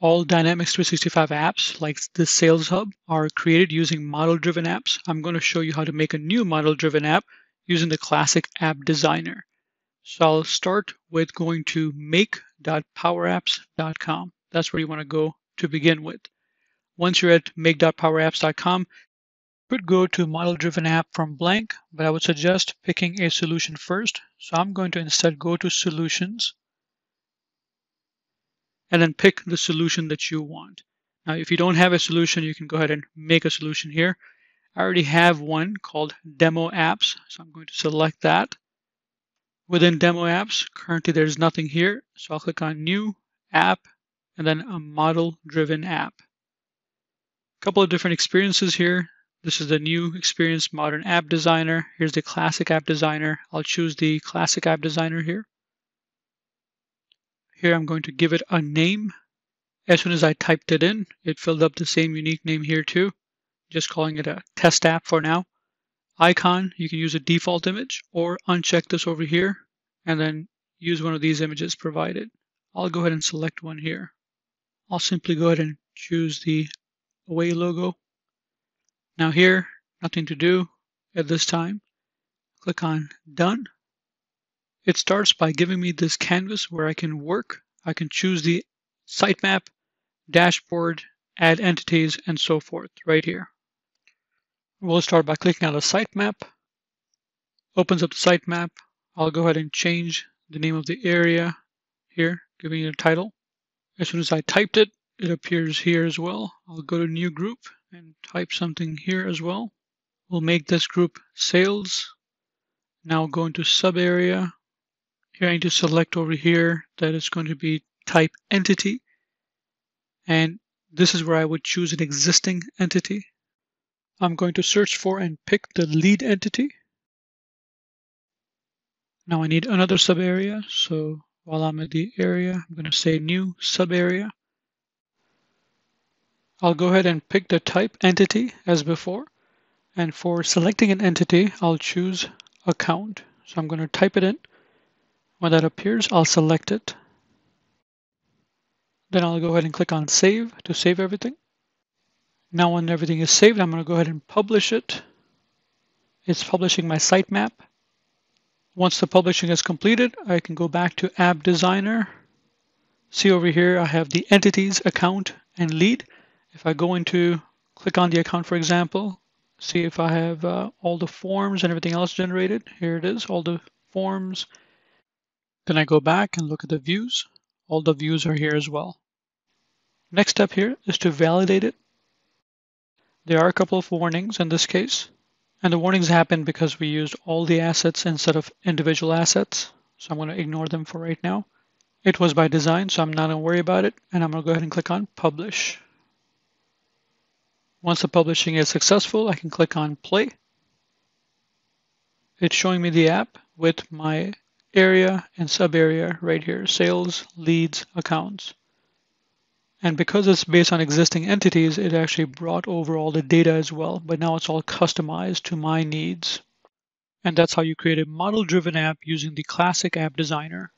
All Dynamics 365 apps, like the Sales Hub, are created using model-driven apps. I'm going to show you how to make a new model-driven app using the classic app designer. So I'll start with going to make.powerapps.com. That's where you want to go to begin with. Once you're at make.powerapps.com, could go to model driven app from blank, but I would suggest picking a solution first. So I'm going to instead go to solutions and then pick the solution that you want. Now, if you don't have a solution, you can go ahead and make a solution here. I already have one called demo apps. So I'm going to select that. Within demo apps, currently there's nothing here. So I'll click on new app and then a model driven app. A couple of different experiences here. This is the new experience modern app designer. Here's the classic app designer. I'll choose the classic app designer here. Here I'm going to give it a name. As soon as I typed it in, it filled up the same unique name here too. Just calling it a test app for now. Icon, you can use a default image or uncheck this over here and then use one of these images provided. I'll go ahead and select one here. I'll simply go ahead and choose the away logo now here, nothing to do at this time. Click on Done. It starts by giving me this canvas where I can work. I can choose the sitemap, dashboard, add entities, and so forth right here. We'll start by clicking on the sitemap. Opens up the sitemap. I'll go ahead and change the name of the area here, giving it a title. As soon as I typed it, it appears here as well. I'll go to new group and type something here as well. We'll make this group sales. Now go into sub area. Need to select over here that is going to be type entity. And this is where I would choose an existing entity. I'm going to search for and pick the lead entity. Now I need another sub area. So while I'm at the area, I'm going to say new sub area. I'll go ahead and pick the type entity as before. And for selecting an entity, I'll choose account. So I'm going to type it in. When that appears, I'll select it. Then I'll go ahead and click on save to save everything. Now when everything is saved, I'm going to go ahead and publish it. It's publishing my sitemap. Once the publishing is completed, I can go back to App Designer. See over here, I have the entities, account, and lead. If I go into, click on the account, for example, see if I have uh, all the forms and everything else generated. Here it is, all the forms. Then I go back and look at the views. All the views are here as well. Next step here is to validate it. There are a couple of warnings in this case. And the warnings happen because we used all the assets instead of individual assets. So I'm going to ignore them for right now. It was by design, so I'm not going to worry about it. And I'm going to go ahead and click on Publish. Once the publishing is successful, I can click on play. It's showing me the app with my area and sub area right here, sales, leads, accounts. And because it's based on existing entities, it actually brought over all the data as well, but now it's all customized to my needs. And that's how you create a model-driven app using the classic app designer.